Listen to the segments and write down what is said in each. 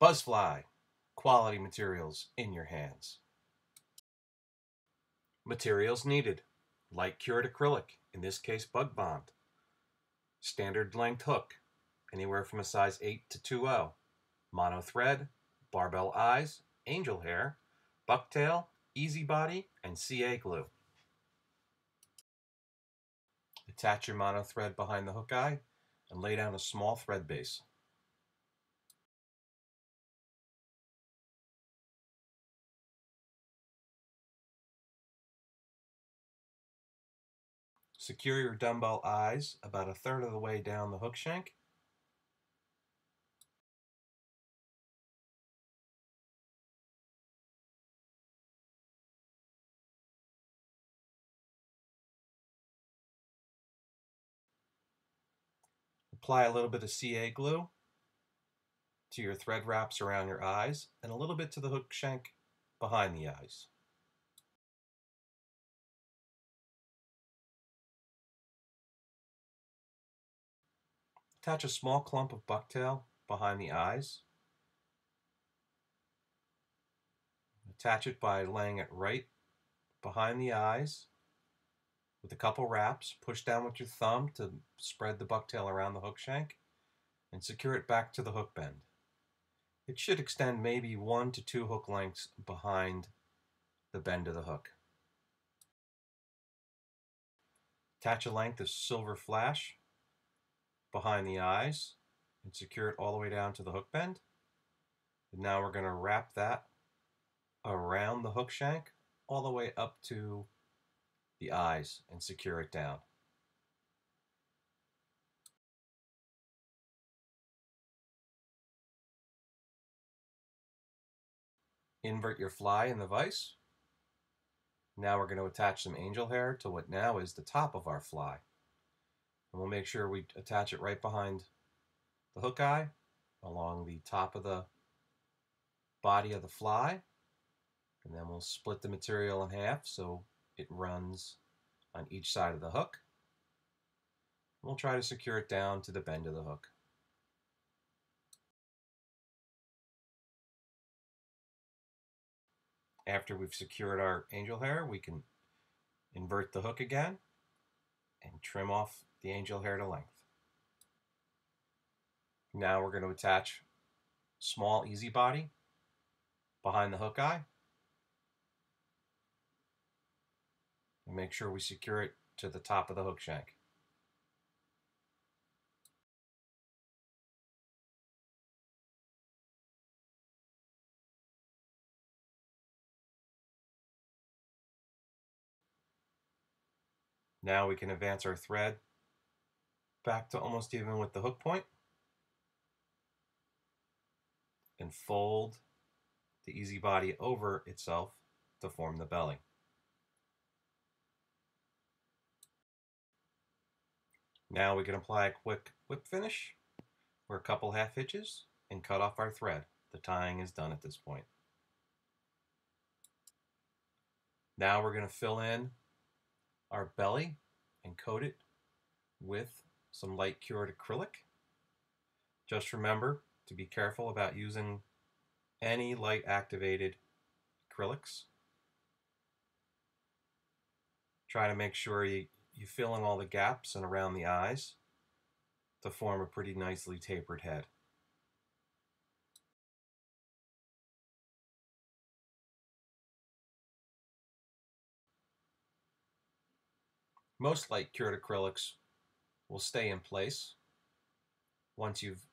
BuzFly, quality materials in your hands. Materials needed, light cured acrylic, in this case bug bond. Standard length hook, anywhere from a size 8 to 2.0. Mono thread, barbell eyes, angel hair, bucktail, EZ Body, and CA glue. Attach your mono thread behind the hook eye and lay down a small thread base. Secure your dumbbell eyes about a third of the way down the hook shank. Apply a little bit of CA glue to your thread wraps around your eyes and a little bit to the hook shank behind the eyes. Attach a small clump of bucktail behind the eyes. Attach it by laying it right behind the eyes with a couple wraps. Push down with your thumb to spread the bucktail around the hook shank and secure it back to the hook bend. It should extend maybe one to two hook lengths behind the bend of the hook. Attach a length of silver flash behind the eyes and secure it all the way down to the hook bend. And now we're going to wrap that around the hook shank all the way up to the eyes and secure it down. Invert your fly in the vise. Now we're going to attach some angel hair to what now is the top of our fly. And we'll make sure we attach it right behind the hook eye along the top of the body of the fly. And then we'll split the material in half so it runs on each side of the hook. We'll try to secure it down to the bend of the hook. After we've secured our angel hair, we can invert the hook again and trim off the angel hair to length. Now we're going to attach small EZ Body behind the hook eye. And make sure we secure it to the top of the hook shank. Now we can advance our thread back to almost even with the hook point and fold the EZ Body over itself to form the belly. Now we can apply a quick whip finish or a couple half hitches and cut off our thread. The tying is done at this point. Now we're going to fill in our belly and coat it with some light cured acrylic. Just remember to be careful about using any light activated acrylics. Try to make sure you, you fill in all the gaps and around the eyes to form a pretty nicely tapered head. Most light cured acrylics will stay in place once you've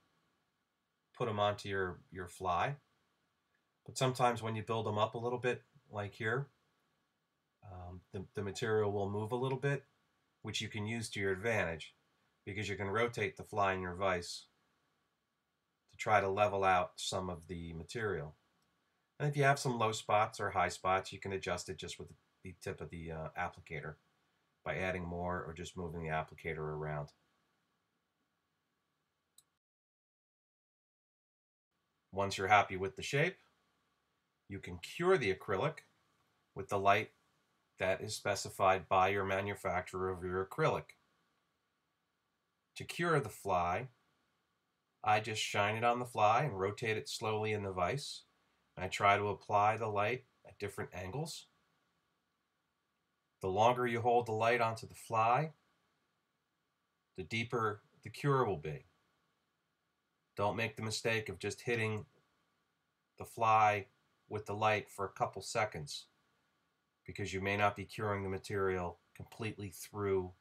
put them onto your, your fly. But sometimes when you build them up a little bit, like here, um, the, the material will move a little bit, which you can use to your advantage because you can rotate the fly in your vise to try to level out some of the material. And if you have some low spots or high spots, you can adjust it just with the tip of the uh, applicator by adding more or just moving the applicator around. Once you're happy with the shape, you can cure the acrylic with the light that is specified by your manufacturer of your acrylic. To cure the fly, I just shine it on the fly and rotate it slowly in the vise. I try to apply the light at different angles. The longer you hold the light onto the fly, the deeper the cure will be. Don't make the mistake of just hitting the fly with the light for a couple seconds because you may not be curing the material completely through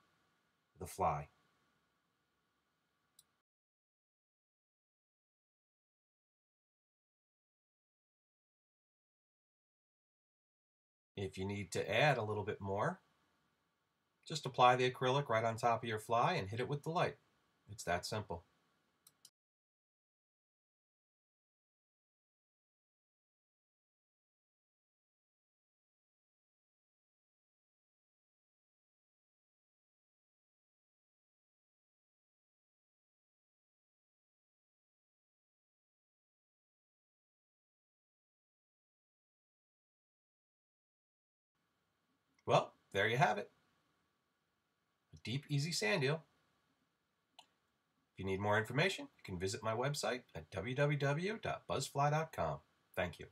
the fly. If you need to add a little bit more, just apply the acrylic right on top of your fly and hit it with the light. It's that simple. There you have it. A deep, easy sand eel. If you need more information, you can visit my website at www.buzfly.com. Thank you.